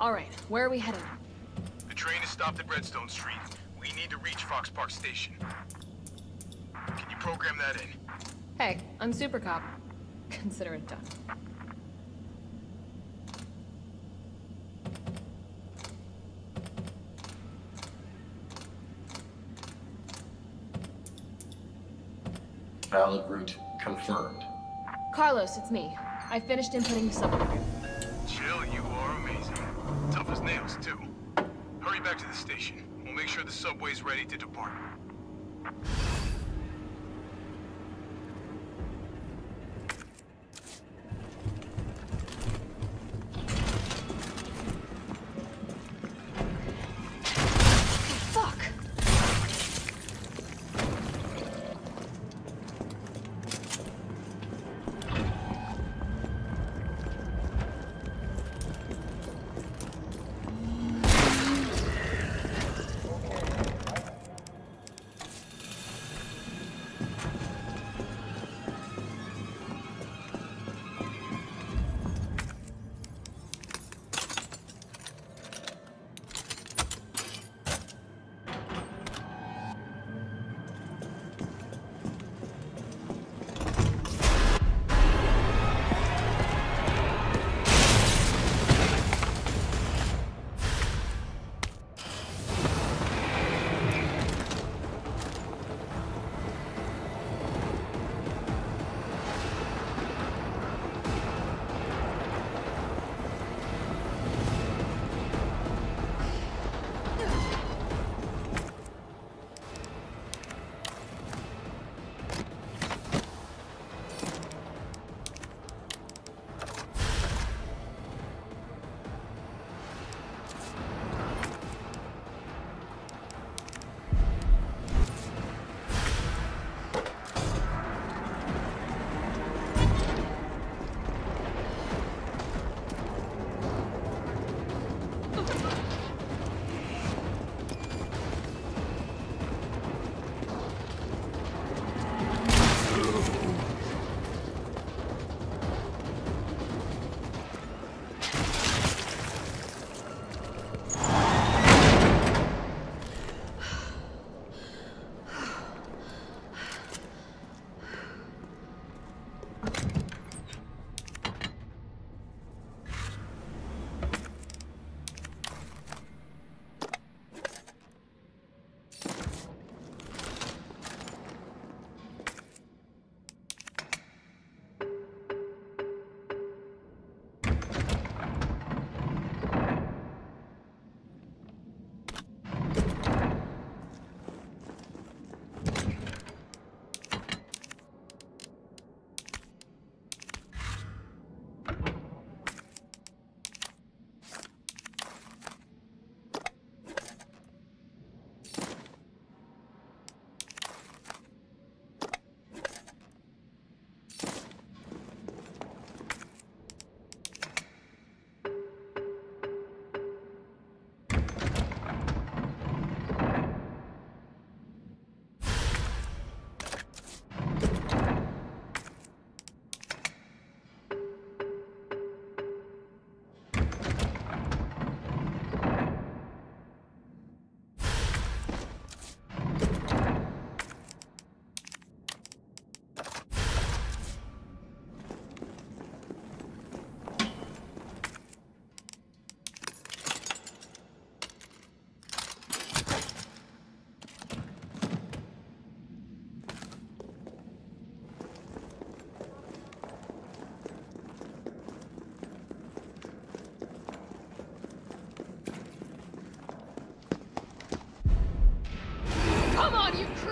All right, where are we heading? The train is stopped at Redstone Street. We need to reach Fox Park Station. Can you program that in? Hey, I'm Super Cop. Consider it done. Valid route confirmed. Carlos, it's me. I finished inputting the subway. As nails, too. Hurry back to the station. We'll make sure the subway's ready to depart.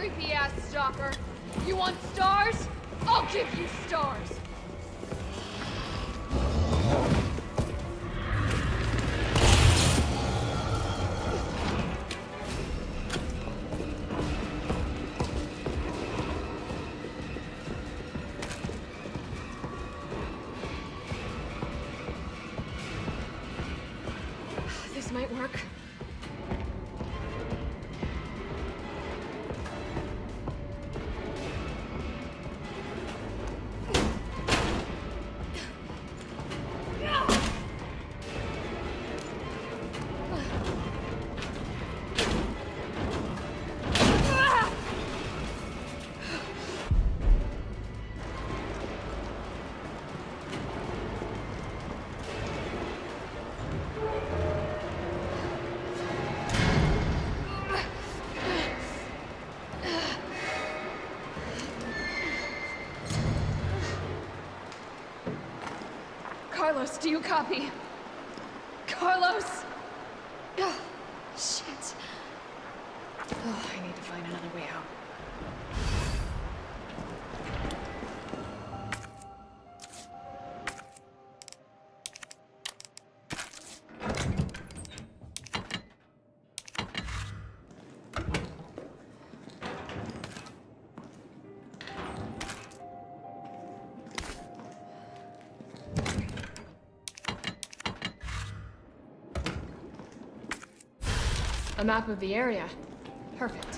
Creepy ass stalker! You want stars? I'll give you stars! Carlos, do you copy? Carlos! Ugh, shit. Oh, I need to find another way out. Map of the area. Perfect.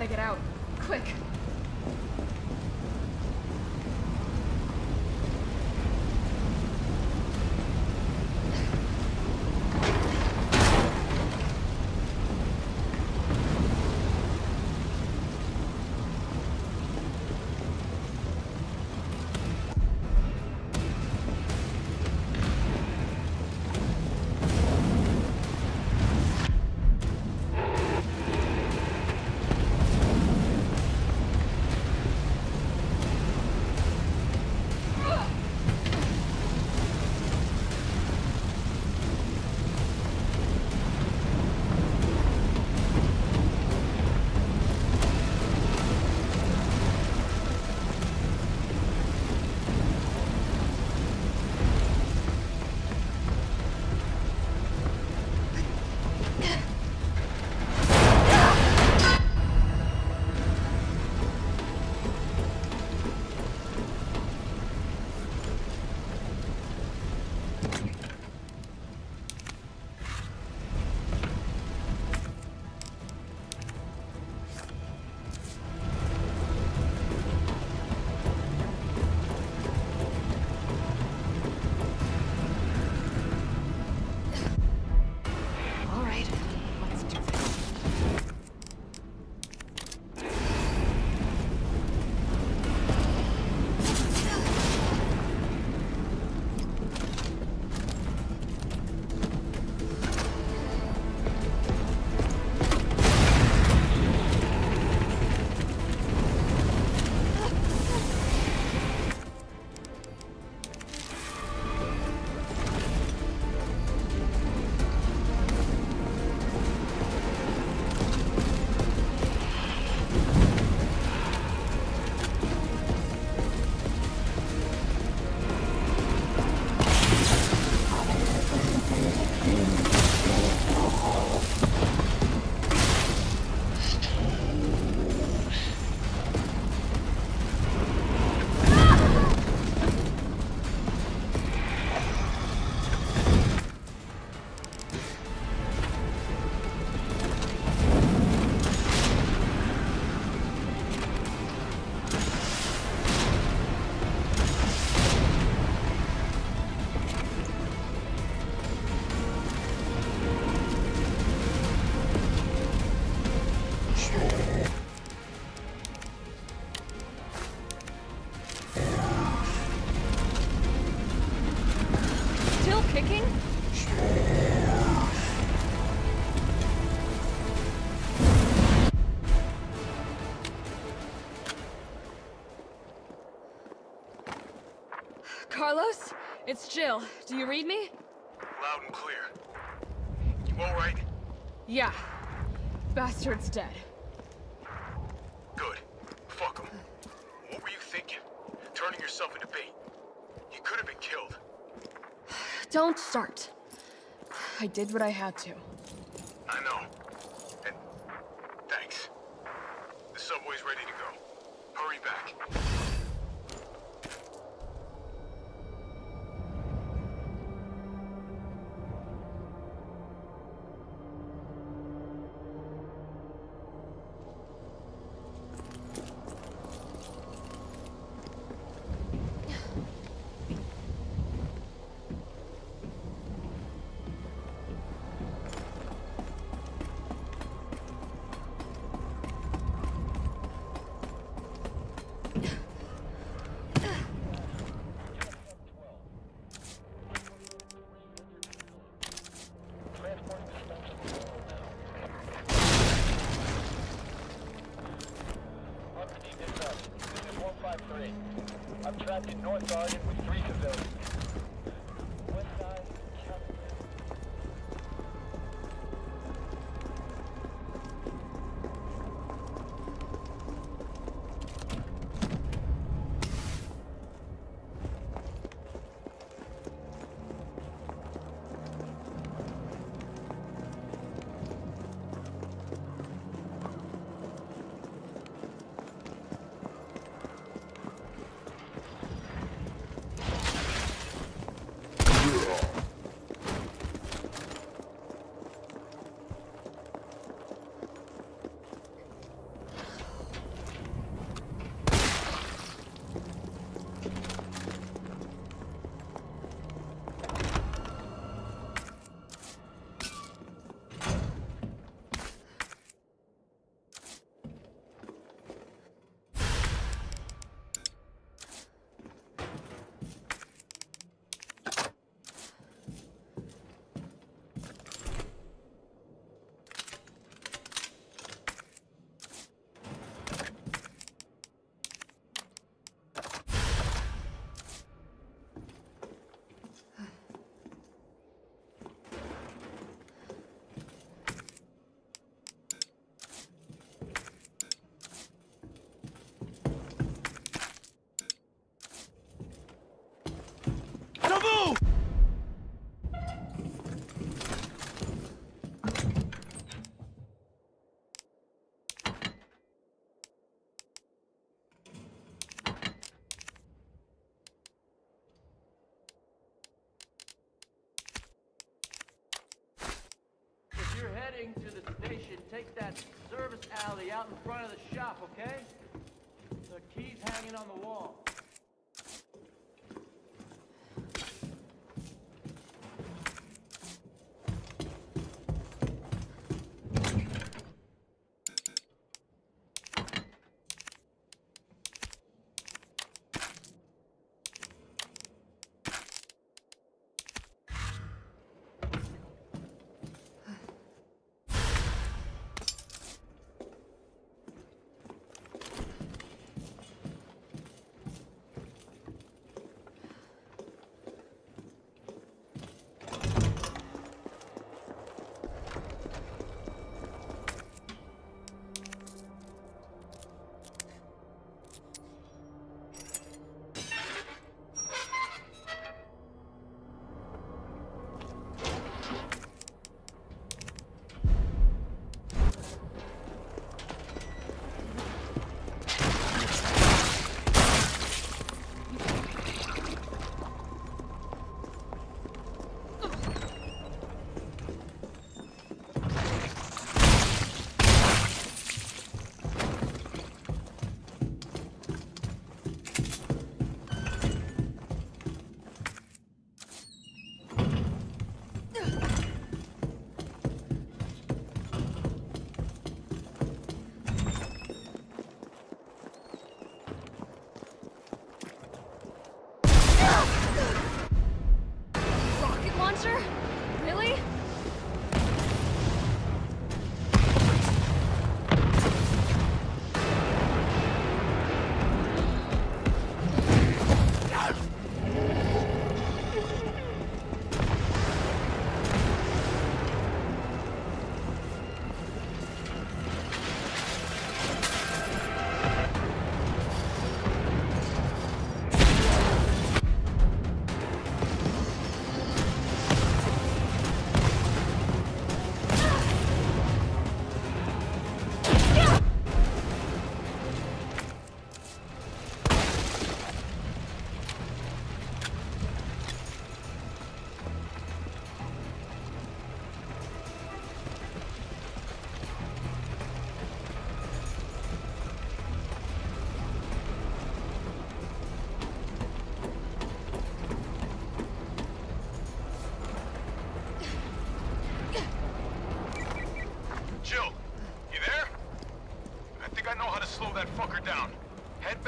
Gotta get out. It's Jill. Do you read me? Loud and clear. You alright? Yeah. Bastard's dead. Good. Fuck him. What were you thinking? Turning yourself into bait. You could have been killed. Don't start. I did what I had to. I know. Heading to the station, take that service alley out in front of the shop, okay? The key's hanging on the wall. Spencer? Really?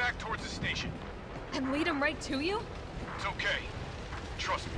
back towards the station. And lead him right to you? It's okay. Trust me.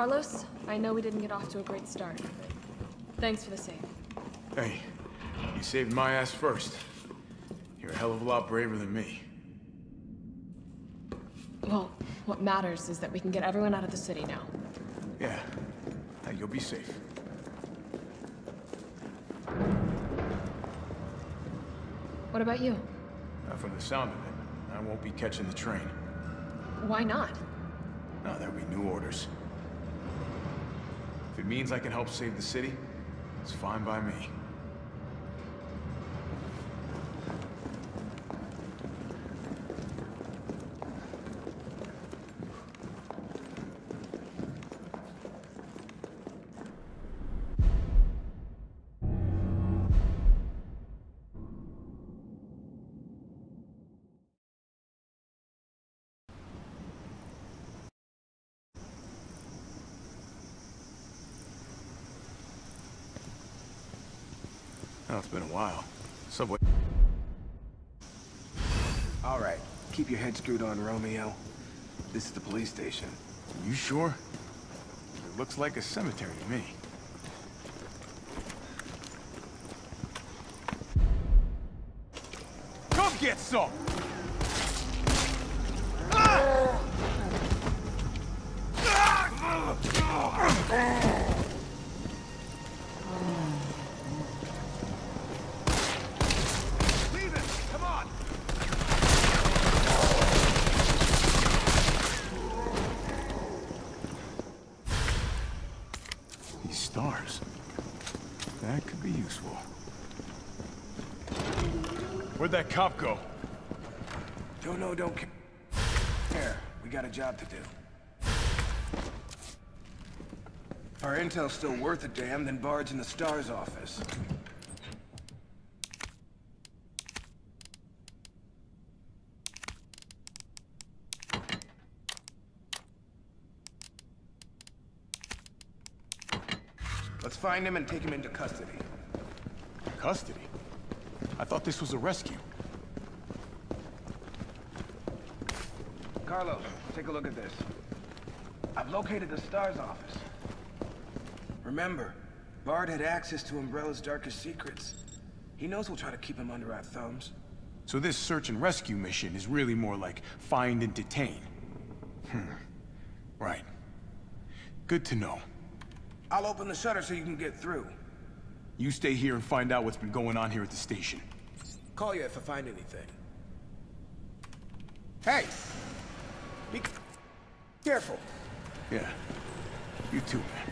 Carlos, I know we didn't get off to a great start, but thanks for the save. Hey, you saved my ass first. You're a hell of a lot braver than me. Well, what matters is that we can get everyone out of the city now. Yeah. Hey, you'll be safe. What about you? From the sound of it. I won't be catching the train. Why not? No, there'll be new orders. Means I can help save the city, it's fine by me. Oh, it's been a while. Subway. All right, keep your head screwed on, Romeo. This is the police station. You sure? It looks like a cemetery to me. Come get some! Leave useful. Where'd that cop go? Don't know, don't ca- care. We got a job to do. Our intel's still worth a damn, then Brad's in the STARS office. Let's find him and take him into custody. Custody? I thought this was a rescue. Carlos, take a look at this. I've located the STARS office. Remember, Brad had access to Umbrella's darkest secrets. He knows we'll try to keep him under our thumbs. So this search and rescue mission is really more like find and detain. Hmm. Right. Good to know. I'll open the shutter so you can get through. You stay here and find out what's been going on here at the station. Call you if I find anything. Hey! Be careful. Yeah. You too, man.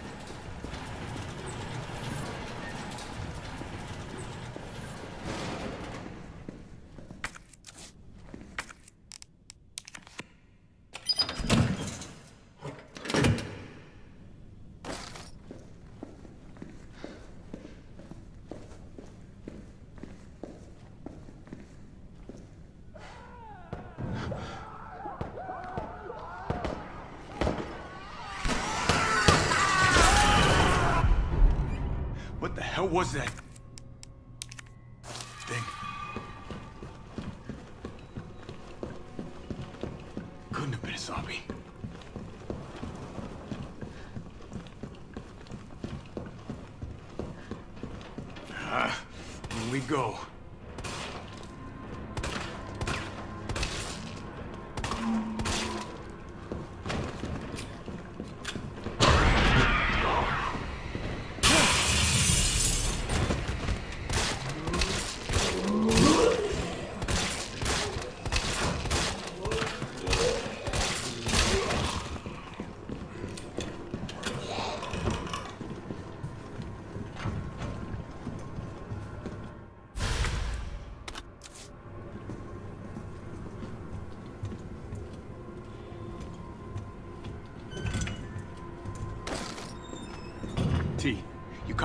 hell was that?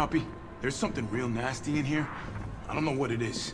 Copy? There's something real nasty in here. I don't know what it is.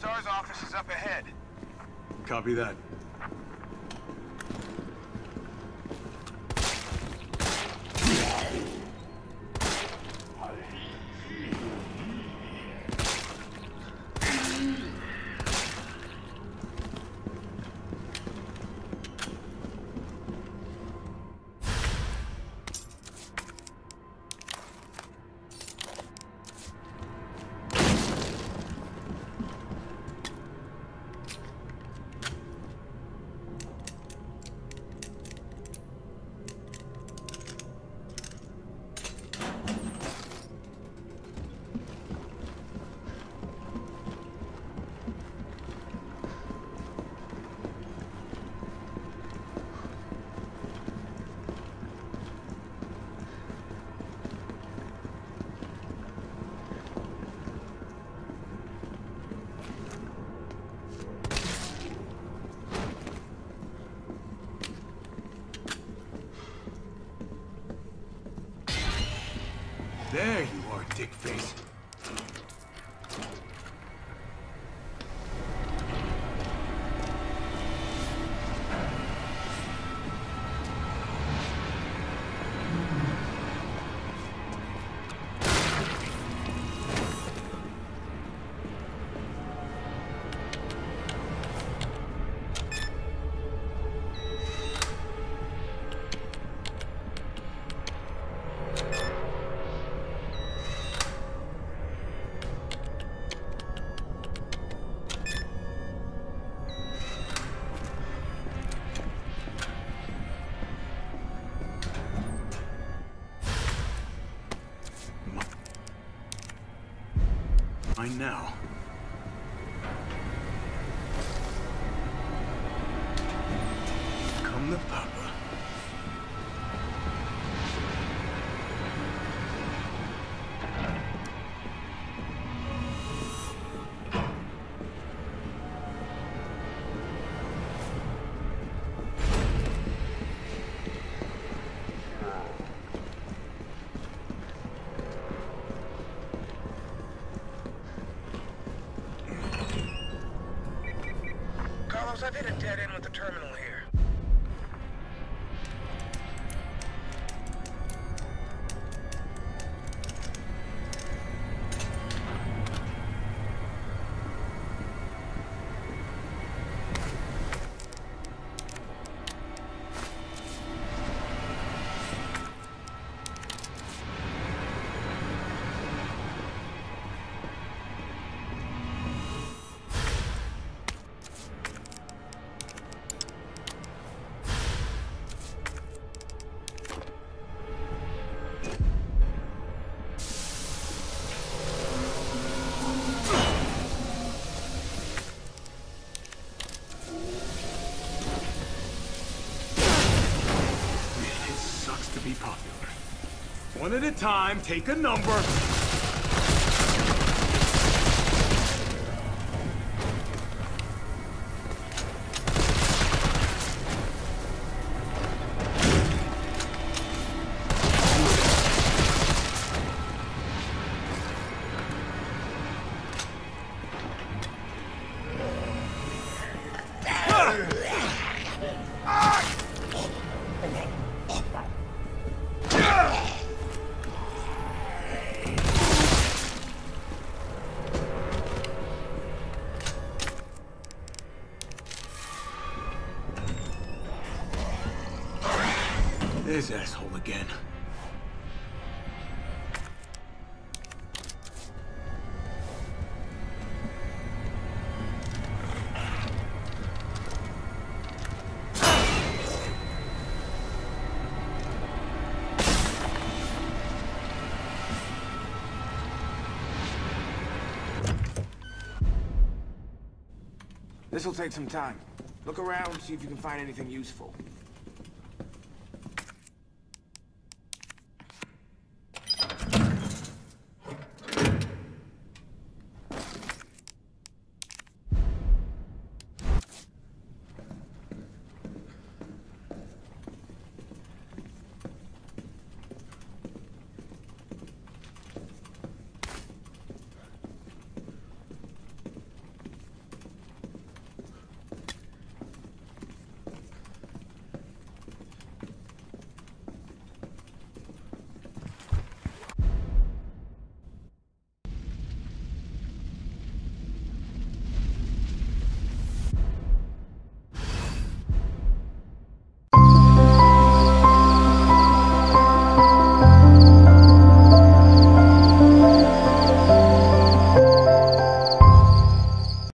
STARS office is up ahead. Copy that. Mine now. Carlos, I've at a time, take a number. This asshole again. This'll take some time. Look around, see if you can find anything useful.